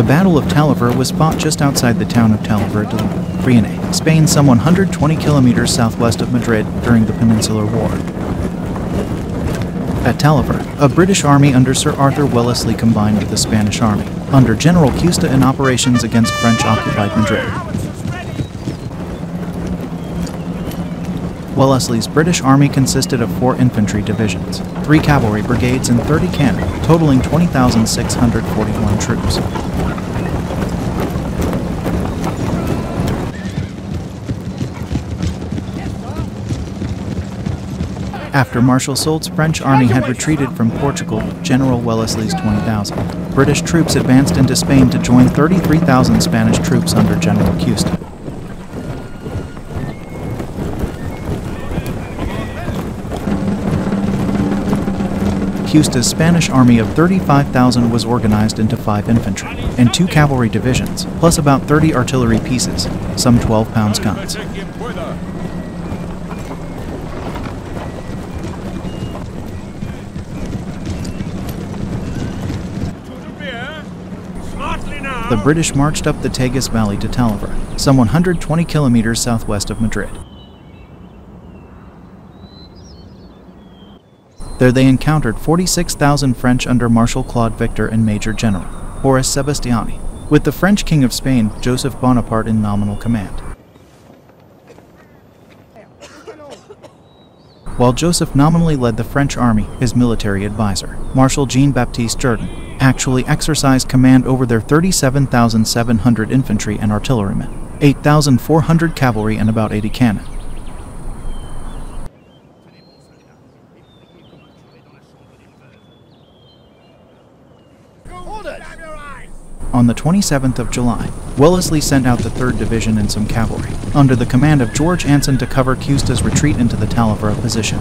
The Battle of Talavera was fought just outside the town of Talavera de la Reina, Spain, some 120 kilometers southwest of Madrid during the Peninsular War. At Talavera, a British army under Sir Arthur Wellesley combined with the Spanish army, under General Cuesta in operations against French-occupied Madrid. Wellesley's British army consisted of four infantry divisions, three cavalry brigades, and 30 cannon, totaling 20,641 troops. After Marshal Soult's French army had retreated from Portugal, General Wellesley's 20,000 British troops advanced into Spain to join 33,000 Spanish troops under General Cuesta. Cuesta's Spanish army of 35,000 was organized into five infantry and two cavalry divisions, plus about 30 artillery pieces, some 12 pounds guns. The British marched up the Tagus Valley to Talavera, some 120 kilometers southwest of Madrid. There they encountered 46,000 French under Marshal Claude Victor and Major General Horace Sebastiani, with the French King of Spain, Joseph Bonaparte, in nominal command. While Joseph nominally led the French army, his military advisor, Marshal Jean-Baptiste Jourdan, actually exercised command over their 37,700 infantry and artillerymen, 8,400 cavalry, and about 80 cannon. On the 27th of July, Wellesley sent out the 3rd Division and some cavalry, under the command of George Anson to cover Cuesta's retreat into the Talavera position.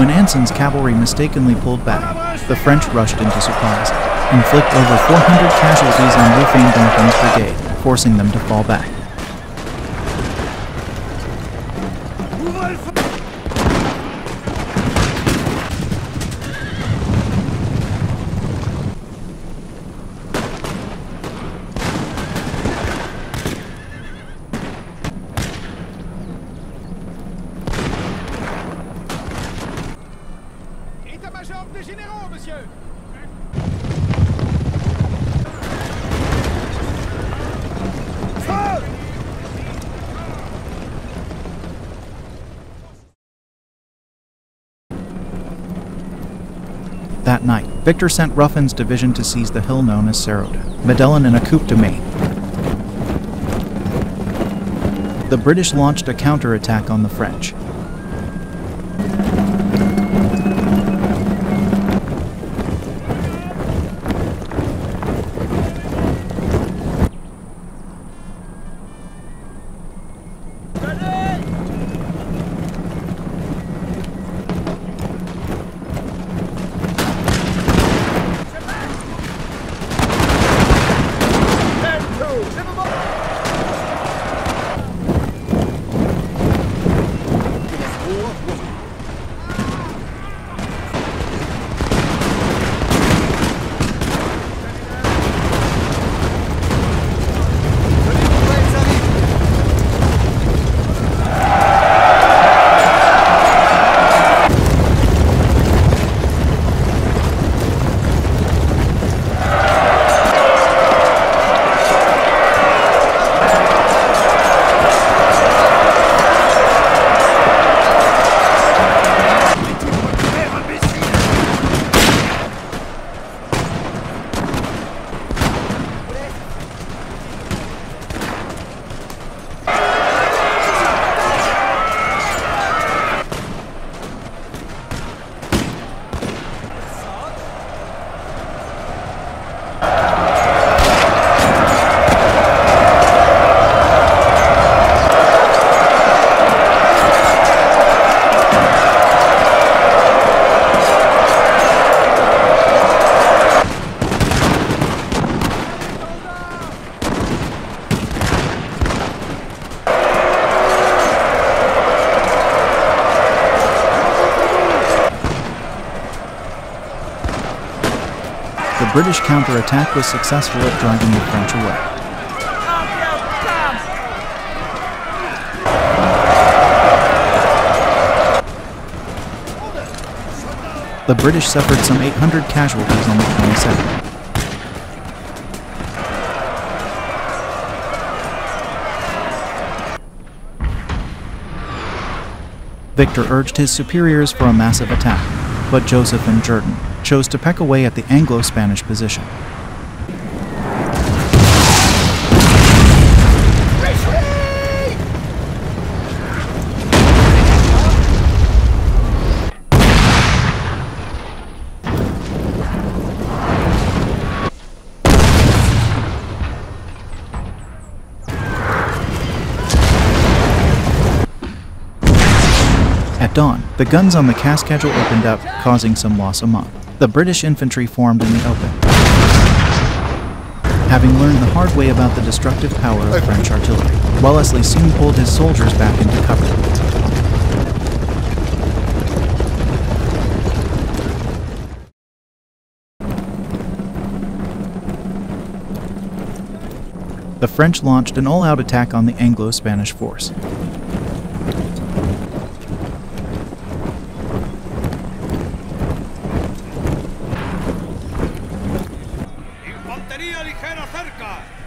When Anson's cavalry mistakenly pulled back, the French rushed into supplies, inflict over 400 casualties on Rufane Donkin's brigade, forcing them to fall back. Des généraux, monsieur That night, Victor sent Ruffin's division to seize the hill known as Cerro de Medellin and a coup de main. The British launched a counterattack on the French. The British counterattack was successful at driving the French away. The British suffered some 800 casualties on the 27th. Victor urged his superiors for a massive attack, but Joseph and Jourdan chose to peck away at the Anglo-Spanish position. At dawn, the guns on the Cascajal opened up, causing some loss among. The British infantry formed in the open. Having learned the hard way about the destructive power of French artillery, Wellesley soon pulled his soldiers back into cover. The French launched an all-out attack on the Anglo-Spanish force. Ligera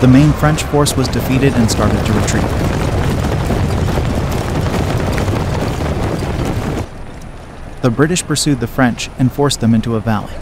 The main French force was defeated and started to retreat. The British pursued the French and forced them into a valley.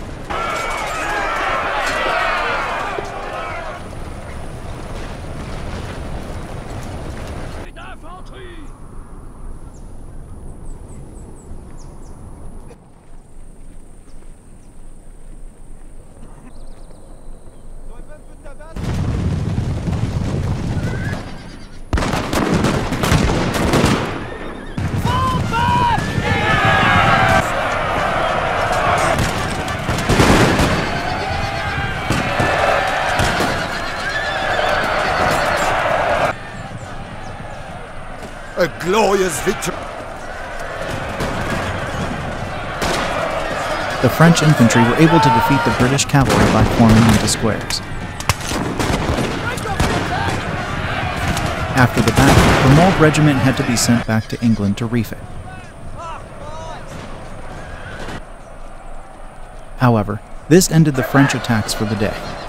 A glorious victory. The French infantry were able to defeat the British cavalry by forming into squares. After the battle, the Mauled regiment had to be sent back to England to refit. However, this ended the French attacks for the day.